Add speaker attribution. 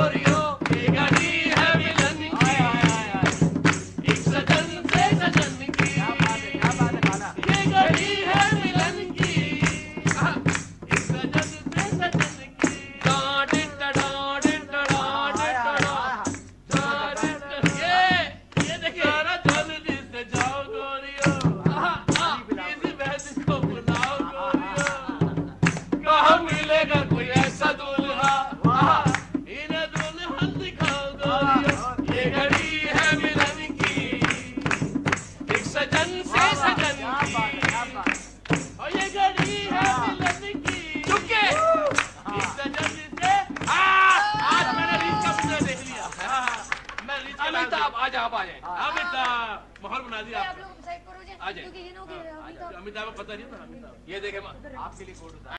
Speaker 1: Gloria. Amitabh आप आ जाओ आप आ जाए अमिताभ माहौल बना दिया
Speaker 2: आप लोग
Speaker 1: आ जाए
Speaker 2: हाँ, अमिताभ।
Speaker 1: हाँ, पता नहीं था। ये देखे आपके लिए कोर्ट